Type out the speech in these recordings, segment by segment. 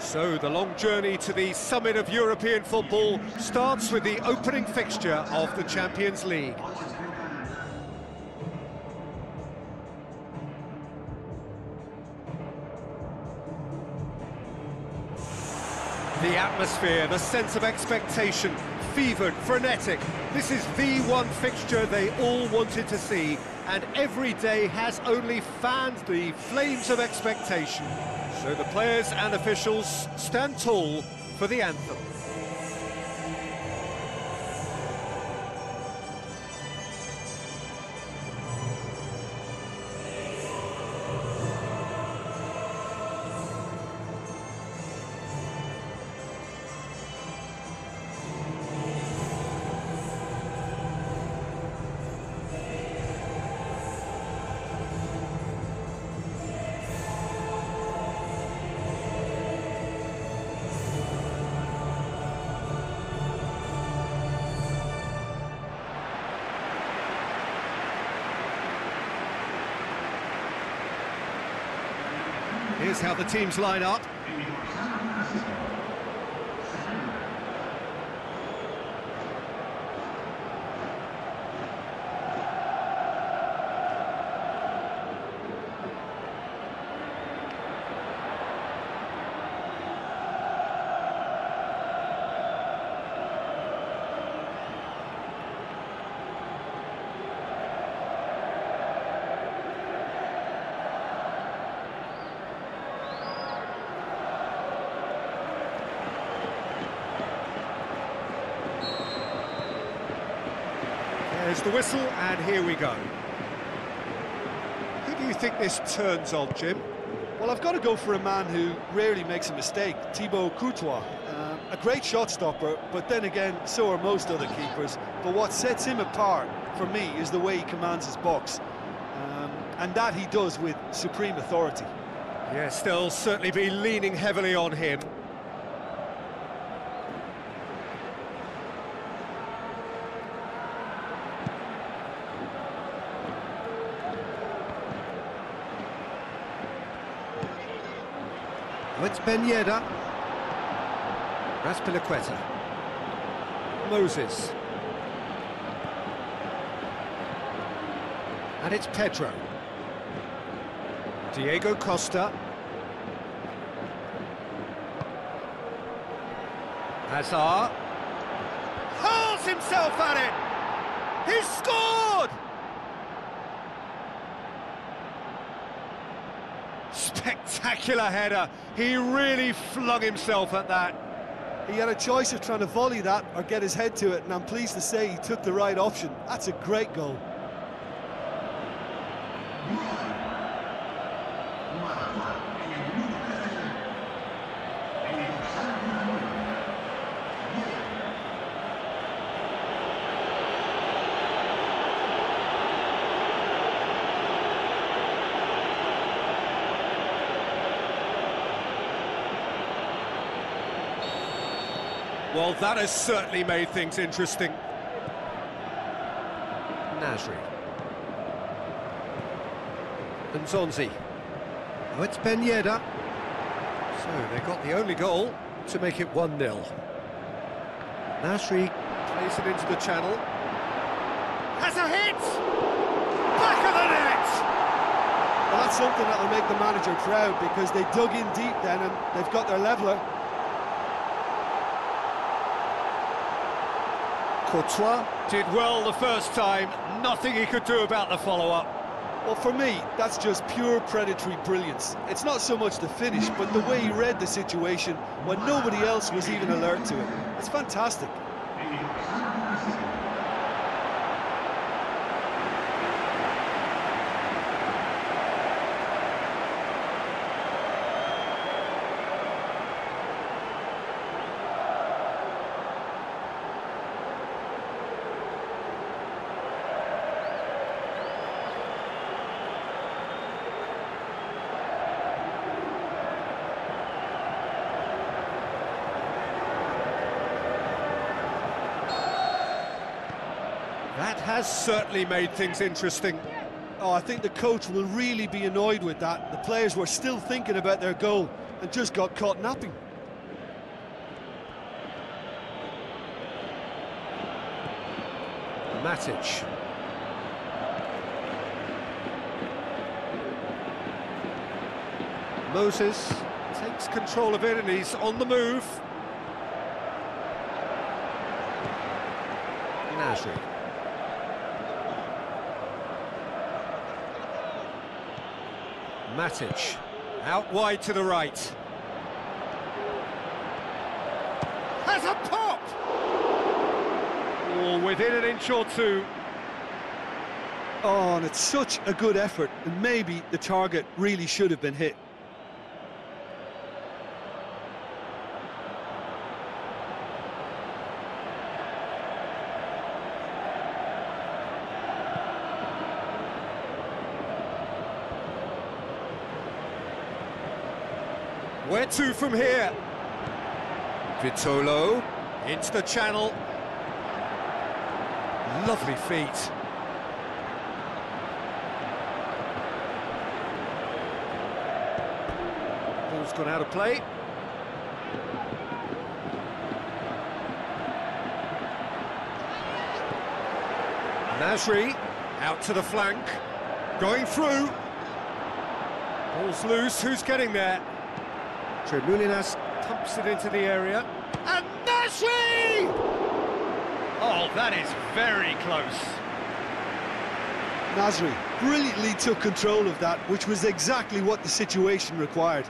So the long journey to the summit of European football starts with the opening fixture of the Champions League. The atmosphere, the sense of expectation, fevered, frenetic. This is the one fixture they all wanted to see, and every day has only fanned the flames of expectation. So the players and officials stand tall for the anthem. Here's how the teams line up. There's the whistle, and here we go. Who do you think this turns on, Jim? Well, I've got to go for a man who rarely makes a mistake, Thibaut Courtois. Um, a great shot stopper, but then again, so are most other keepers. But what sets him apart, for me, is the way he commands his box. Um, and that he does with supreme authority. Yes, they'll certainly be leaning heavily on him. It's Ben Yedder. Azpilicueta. Moses. And it's Pedro. Diego Costa. Hazard. Hurls himself at it! He's scored! Spectacular header. He really flung himself at that. He had a choice of trying to volley that or get his head to it, and I'm pleased to say he took the right option. That's a great goal. Well, that has certainly made things interesting. Nasri. And Zonzi. Oh, it's Ben Yedder. So they got the only goal to make it 1-0. Nasri plays it into the channel. Has a hit! Back of the net! Well, that's something that will make the manager proud because they dug in deep then and they've got their leveller. Courtois did well the first time, nothing he could do about the follow-up. Well, for me, that's just pure predatory brilliance. It's not so much the finish, but the way he read the situation when nobody else was even alert to it. It's fantastic. has certainly made things interesting. Oh, I think the coach will really be annoyed with that. The players were still thinking about their goal and just got caught napping. Matic. Moses takes control of it and he's on the move. Nasri. Matic, out wide to the right. Has a pop! Oh, within an inch or two. Oh, and it's such a good effort, and maybe the target really should have been hit. To from here? Vitolo into the channel. Lovely feet. Ball's gone out of play. Nasri out to the flank, going through. Ball's loose, who's getting there? Tremoulinas pumps it into the area. And Nasri! Oh, that is very close. Nasri brilliantly took control of that, which was exactly what the situation required.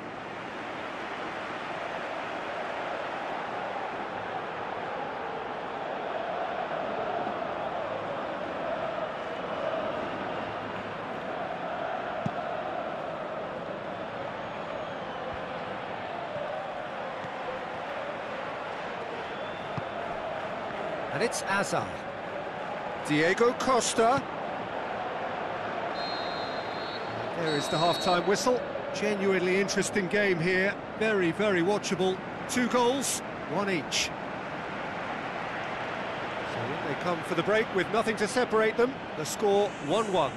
And it's Hazard. Diego Costa. There is the half-time whistle. Genuinely interesting game here. Very, very watchable. Two goals, one each. So they come for the break with nothing to separate them. The score 1-1.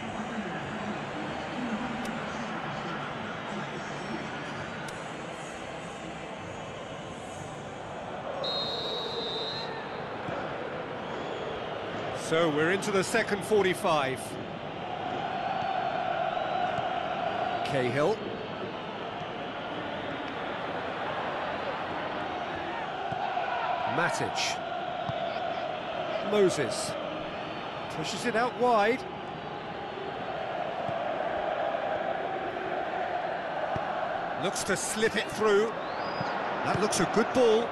So we're into the second 45. Cahill. Matic. Moses. Pushes it out wide. Looks to slip it through. That looks a good ball.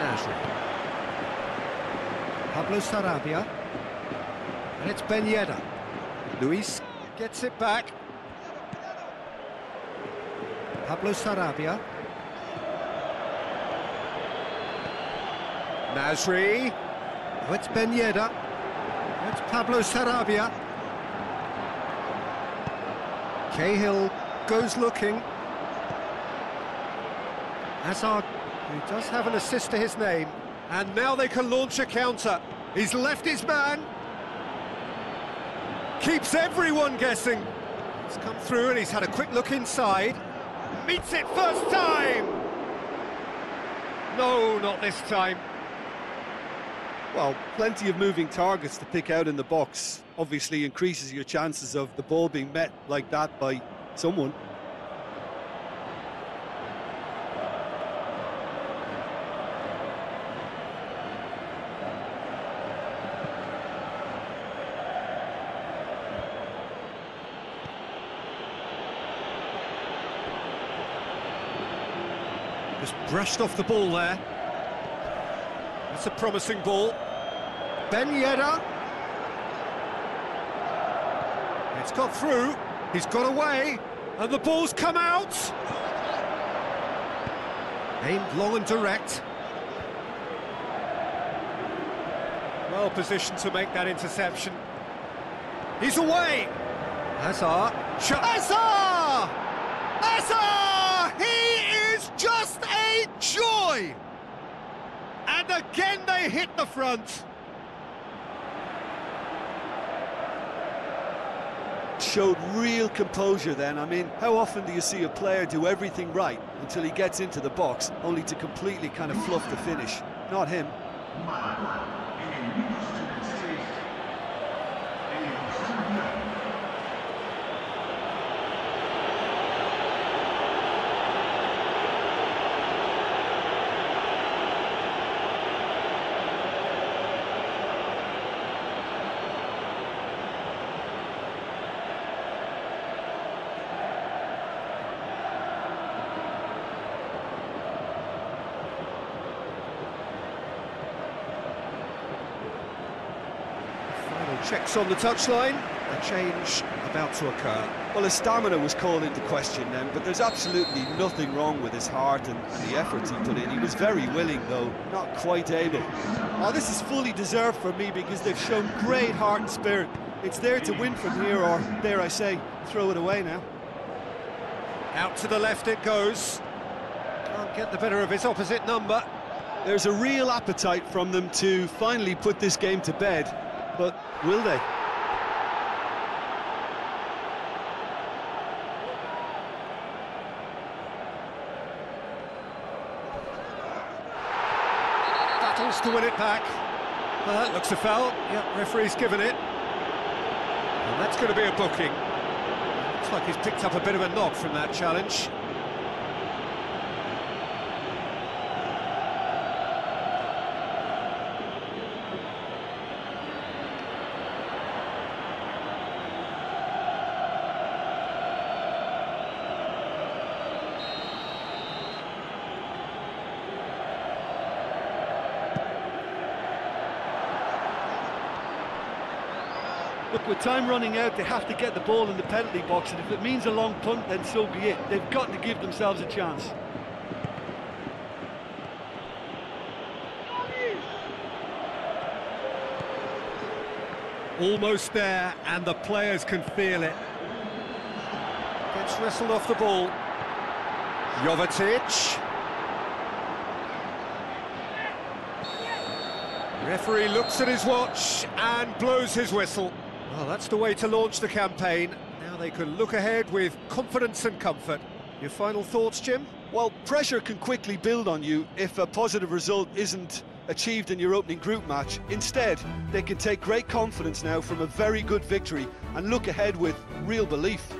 Nasri. Pablo Sarabia. And it's Ben Yedder. Luis gets it back. Pablo Sarabia. Nasri. Oh, it's Ben Yedder. Oh, it's Pablo Sarabia. Cahill goes looking. Hazard, who does have an assist to his name. And now they can launch a counter. He's left his man. Keeps everyone guessing. He's come through and he's had a quick look inside. Meets it first time! No, not this time. Well, plenty of moving targets to pick out in the box. Obviously increases your chances of the ball being met like that by someone. Just brushed off the ball there. That's a promising ball. Ben Yedder. It's got through. He's got away. And the ball's come out. Aimed long and direct. Well positioned to make that interception. He's away. Hazard. Ch Hazard! Hazard! He is just a joy! And again they hit the front. Showed real composure then. I mean, how often do you see a player do everything right until he gets into the box, only to completely kind of fluff the finish? Not him. Checks on the touchline, a change about to occur. Well, his stamina was called into question then, but there's absolutely nothing wrong with his heart and, and the efforts he put in. He was very willing, though, not quite able. Oh, this is fully deserved for me because they've shown great heart and spirit. It's there to win from here, or dare I say, throw it away now. Out to the left it goes. Can't get the better of his opposite number. There's a real appetite from them to finally put this game to bed, but will they? Battles to win it back. Well, that looks a foul. Yep, referee's given it. And that's going to be a booking. Looks like he's picked up a bit of a knock from that challenge. Look, with time running out, they have to get the ball in the penalty box, and if it means a long punt, then so be it. They've got to give themselves a chance. Almost there, and the players can feel it. Gets wrestled off the ball. Jovetic. Referee looks at his watch and blows his whistle. Well, that's the way to launch the campaign. Now they can look ahead with confidence and comfort. Your final thoughts, Jim? Well, pressure can quickly build on you if a positive result isn't achieved in your opening group match. Instead, they can take great confidence now from a very good victory and look ahead with real belief.